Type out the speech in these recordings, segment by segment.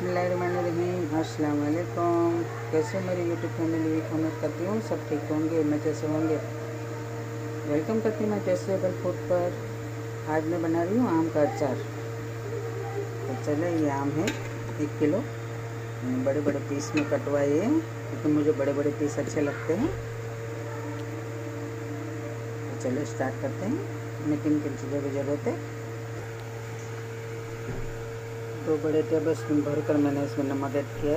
बिस्मिल्लाहिर्रहमानिर्रहीम। अस्सलाम कैसे मेरी यूट्यूब फैमिली उम्मीद करती हूँ सब ठीक होंगे मज़े से होंगे। वेलकम करती हूँ मैं जैसे टेस्टेबल फ़ूड पर। आज मैं बना रही हूँ आम का अचार। तो चले, ये आम है, एक किलो। बड़े बड़े पीस में कटवाए हैं, क्योंकि मुझे बड़े बड़े पीस अच्छे लगते हैं। तो चलो स्टार्ट करते हैं। हमें किन किन चीज़ों की ज़रूरत है। दो बड़े टेबल स्पून भरकर मैंने इसमें नमक ऐड किया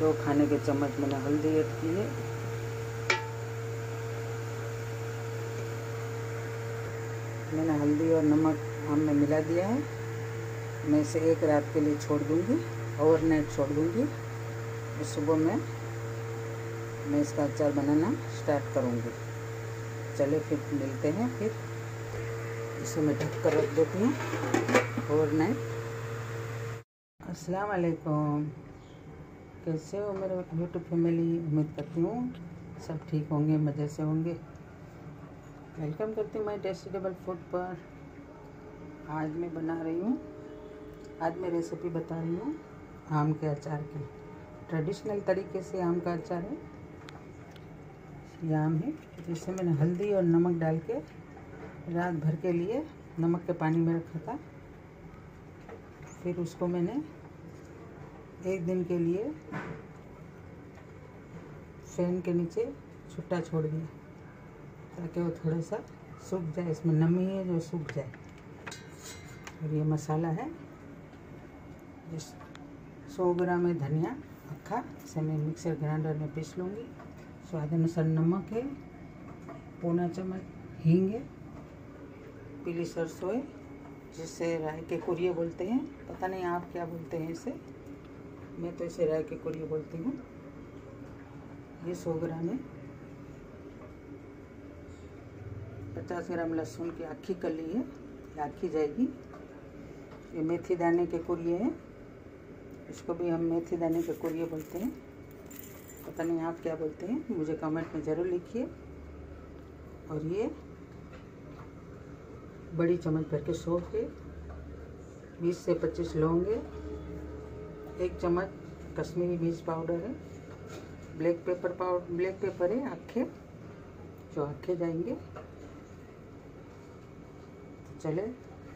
दो खाने के चम्मच मैंने हल्दी ऐड की है। मैंने हल्दी और नमक में मिला दिया है। मैं इसे एक रात के लिए छोड़ दूँगी ओवरनाइट छोड़ दूँगी। सुबह में मैं इसका अचार बनाना स्टार्ट करूँगी। चले फिर मिलते हैं फिर। इसे मैं ढक कर रख देती हूँ। ओवर नाइट अस्सलाम वालेकुम। कैसे हो मेरे यूट्यूब फैमिली उम्मीद करती हूँ सब ठीक होंगे, मज़े से होंगे। वेलकम करती हूँ मैं टेस्टेबल फ़ूड पर। आज मैं बना रही हूँ। आज मैं रेसिपी बता रही हूँ आम के अचार की। ट्रेडिशनल तरीके से आम का अचार है। आम है जिसे मैंने हल्दी और नमक डाल के रात भर के लिए नमक के पानी में रखा था। फिर उसको मैंने एक दिन के लिए फ़ैन के नीचे छुट्टा छोड़ दिया, ताकि वो थोड़ा सा सूख जाए, इसमें नमी है जो सूख जाए। और ये मसाला है सौ ग्राम है धनिया, अक्खा, इसे मैं मिक्सर ग्राइंडर में पीस लूँगी। स्वाद अनुसार नमक है, पौना चम्मच हींग है, पीली सरसों है, जिसे राय के कुरिए बोलते हैं। पता नहीं आप क्या बोलते हैं इसे? मैं तो इसे राय के कुरिए बोलती हूँ। ये सौ ग्राम है। पचास ग्राम लहसुन की आखी कली है आखी जाएगी। ये मेथी दाने के कुरिए हैं। इसको भी हम मेथी दाने के कुरिए बोलते हैं। पता नहीं आप क्या बोलते हैं, मुझे कमेंट में ज़रूर लिखिए। और ये बड़ी चम्मच भर के सौंफ है। बीस से पच्चीस लौंग है। एक चम्मच कश्मीरी मिर्च पाउडर है। Black pepper powder black pepper है, आखे। जो आखे जाएँगे। तो चले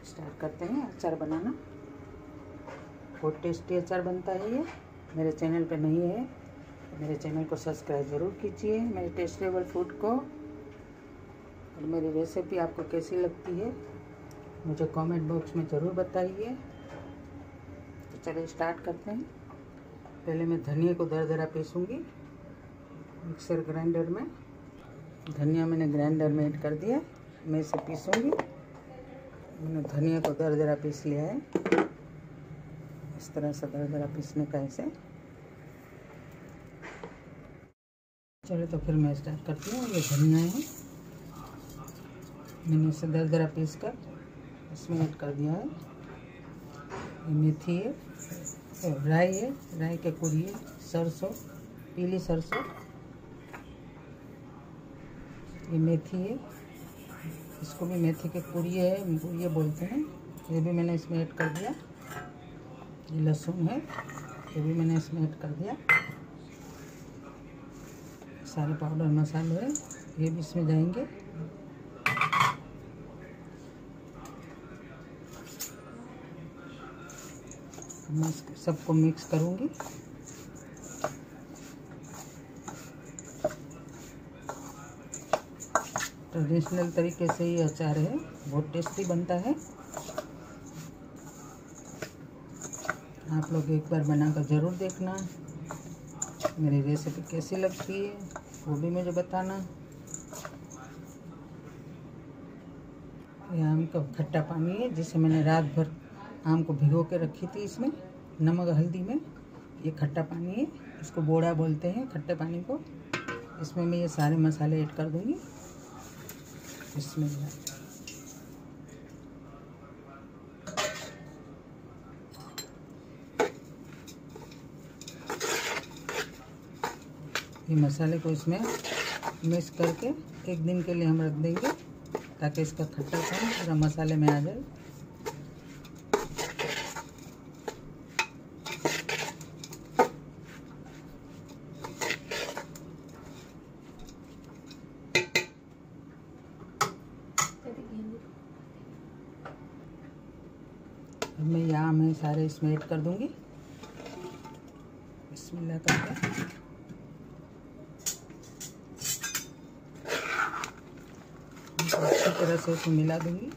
स्टार्ट करते हैं अचार बनाना। बहुत टेस्टी अचार बनता है ये। मेरे चैनल पे नहीं है। मेरे चैनल को सब्सक्राइब ज़रूर कीजिए, मेरे टेस्टेबल फ़ूड को, और मेरी रेसिपी आपको कैसी लगती है, मुझे कमेंट बॉक्स में ज़रूर बताइए। तो चलिए स्टार्ट करते हैं। पहले मैं धनिया को दर दरा पीसूँगी मिक्सर ग्राइंडर में। धनिया मैंने ग्राइंडर में ऐड कर दिया, मैं इसे पीसूँगी। मैंने धनिया को दर दरा पीस लिया है। इस तरह से दर दरा पीसने का इसे चलो तो फिर मैं स्टार्ट करती हूँ। ये धनिया है। मैंने इसे दर दरा पीस कर इसमें ऐड कर दिया है। ये मेथी है राई है, राई के कुड़िए सरसों, पीली सरसों। ये मेथी है। इसको भी मेथी के कुड़िए है कुड़िए बोलते हैं। ये भी मैंने इसमें ऐड कर दिया। ये लहसुन है, ये भी मैंने इसमें ऐड कर दिया। सारे पाउडर मसाले ये भी इसमें जाएँगे। सबको मिक्स करूँगी। ट्रेडिशनल तरीके से ये अचार है। बहुत टेस्टी बनता है। आप लोग एक बार बनाकर ज़रूर देखना। मेरी रेसिपी कैसी लगती है। वो भी मुझे बताना ये आम का खट्टा पानी है, जिसे मैंने रात भर आम को भिगो के रखी थी इसमें, नमक हल्दी में। ये खट्टा पानी है, इसको बोड़ा बोलते हैं, खट्टे पानी को। इसमें मैं ये सारे मसाले ऐड कर दूँगी। इसमें ये मसाले को इसमें मिक्स करके एक दिन के लिए हम रख देंगे, ताकि इसका खट्टापन पूरा मसाले में आ जाए। मैं यहाँ मैं सारे इसमें ऐड कर दूँगी। बिस्मिल्लाह करके। अच्छी तरह से इसमें मिला दूँगी।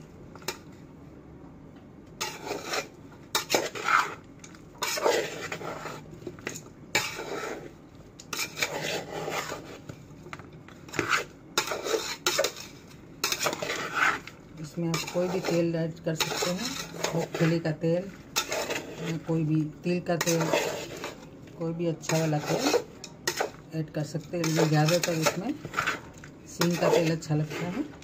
इसमें आप कोई भी तेल ऐड कर सकते हैं मूँगफली का तेल, या कोई भी तिल का तेल, कोई भी अच्छा वाला तेल ऐड कर सकते हैं। लेकिन ज़्यादातर इसमें सींग का तेल अच्छा लगता है।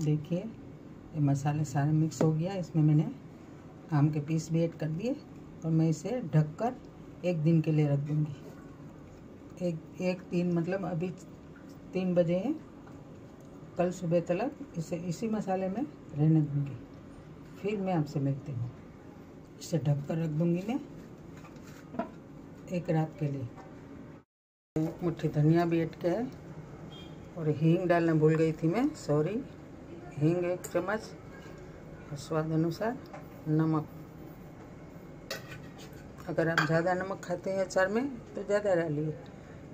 देखिए, ये मसाले सारे मिक्स हो गया, इसमें मैंने आम के पीस भी ऐड कर दिए और मैं इसे ढककर एक दिन के लिए रख दूँगी। एक एक तीन मतलब अभी तीन बजे हैं, कल सुबह तक इसे, इसी मसाले में रहने दूँगी। फिर मैं आपसे मिलती हूँ। इसे ढक कर रख दूँगी मैं एक रात के लिए। मुट्ठी धनिया भी ऐड किया है और हींग डालना भूल गई थी मैं सॉरी हींग एक चम्मच, स्वाद अनुसार नमक। अगर आप ज़्यादा नमक खाते हैं अचार में तो ज़्यादा डालिए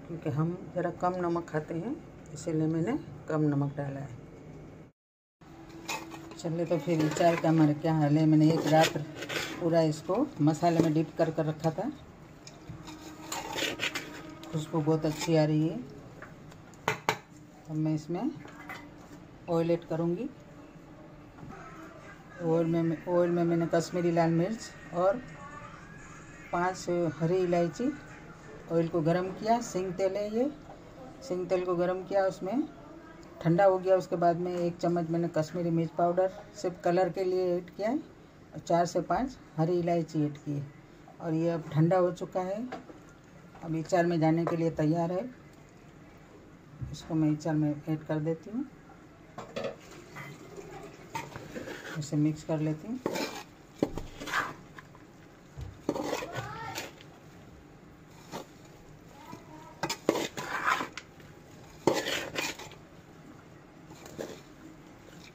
क्योंकि हम ज़रा कम नमक खाते हैं, इसीलिए मैंने कम नमक डाला है। चलिए तो फिर अचार का हमारे क्या हाल है? मैंने एक रात पूरा इसको मसाले में डिप कर कर रखा था। खुशबू बहुत अच्छी आ रही है। अब मैं इसमें ऑयल ऐड करूँगी। ऑयल में ऑयल में मैंने कश्मीरी लाल मिर्च और पाँच हरी इलायची ऑयल को गरम किया सिंग तेल है ये। सिंग तेल को गरम किया, उसमें ठंडा हो गया, उसके बाद में एक चम्मच मैंने कश्मीरी मिर्च पाउडर सिर्फ़ कलर के लिए ऐड किया है और चार से पाँच हरी इलायची ऐड की है। और ये अब ठंडा हो चुका है। अब इचार में जाने के लिए तैयार है। इसको मैं इचार में ऐड कर देती हूँ। इसे मिक्स कर लेती हूँ।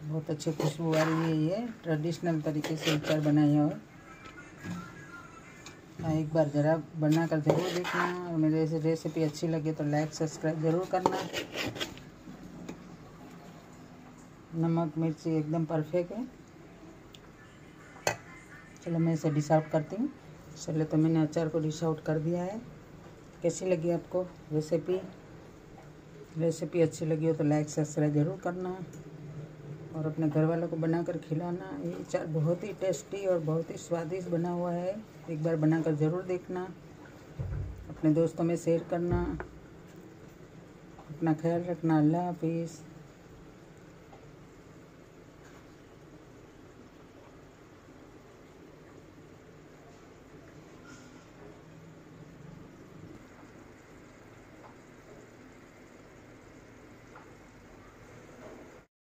बहुत अच्छी खुशबू आ रही है ये। ट्रेडिशनल तरीके से अचार बनाए हैं। और हाँ, एक बार ज़रा बना कर ज़रूर देखना और मेरे रेसिपी अच्छी लगे तो लाइक सब्सक्राइब ज़रूर करना। नमक, मिर्ची एकदम परफेक्ट है। चलो मैं इसे डिश आउट करती हूँ। चलो तो मैंने अचार को डिश आउट कर दिया है। कैसी लगी आपको रेसिपी रेसिपी अच्छी लगी हो तो लाइक सब्सक्राइब ज़रूर करना। और अपने घर वालों को बनाकर खिलाना। ये अचार बहुत ही टेस्टी और बहुत ही स्वादिष्ट बना हुआ है। एक बार बनाकर ज़रूर देखना। अपने दोस्तों में शेयर करना। अपना ख्याल रखना। अल्लाह हाफिज़।